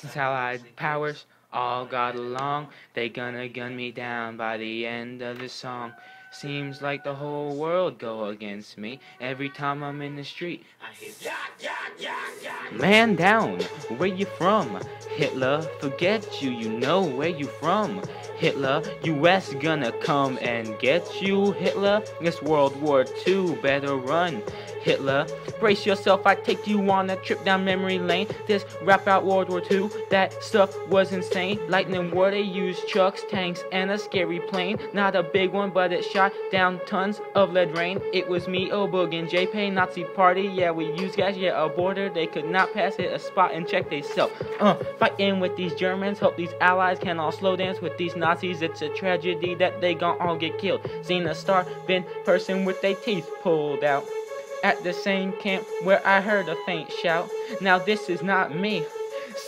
Since Allied powers all got along, they gonna gun me down by the end of the song. Seems like the whole world go against me every time I'm in the street. Man down, where you from? Hitler, forget you, you know where you from. Hitler, US gonna come and get you, Hitler. It's World War II, better run. Hitler, brace yourself, I take you on a trip down memory lane. This rap out World War II, that stuff was insane. Lightning war, they used trucks, tanks, and a scary plane. Not a big one, but it shot down tons of lead rain. It was me, Obug, and JP, Nazi party. Yeah, we used gas, yeah, a border. They could not pass it, a spot and check they self. Uh, fighting with these Germans, hope these allies can all slow dance with these Nazis. It's a tragedy that they gon' all get killed. Seen a starving person with their teeth pulled out at the same camp where I heard a faint shout. Now this is not me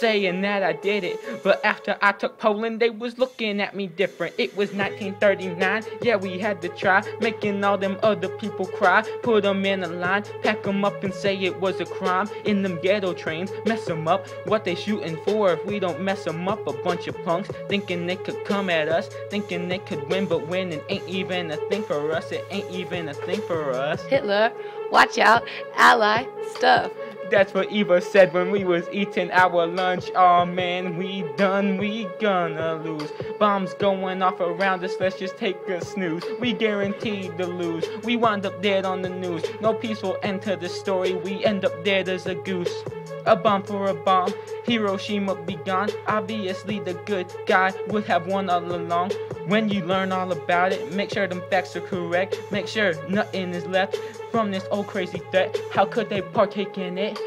saying that I did it, but after I took Poland, they was looking at me different. It was 1939, yeah, we had to try making all them other people cry. Put them in a line, pack them up and say it was a crime. In them ghetto trains, mess them up. What they shooting for if we don't mess them up? A bunch of punks thinking they could come at us, thinking they could win, but winning ain't even a thing for us. It ain't even a thing for us. Hitler, watch out, ally stuff. That's what Eva said when we was eating our lunch. Oh man, we done, we gonna lose. Bombs going off around us, let's just take a snooze. We guaranteed to lose. We wind up dead on the news. No peace will enter the story, we end up dead as a goose. A bomb for a bomb, Hiroshima be gone. Obviously, the good guy would have won all along. When you learn all about it, make sure them facts are correct. Make sure nothing is left from this old crazy threat. How could they partake in it?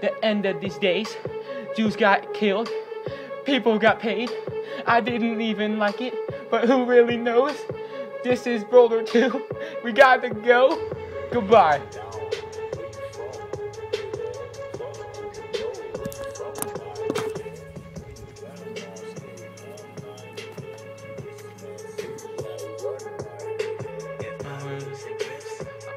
The end of these days, Jews got killed, people got paid. I didn't even like it, but who really knows? This is Boulder 2. We gotta go. Goodbye.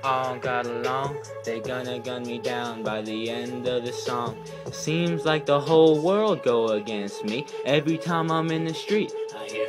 All got along. They gonna gun me down by the end of the song. Seems like the whole world go against me every time I'm in the street. I hear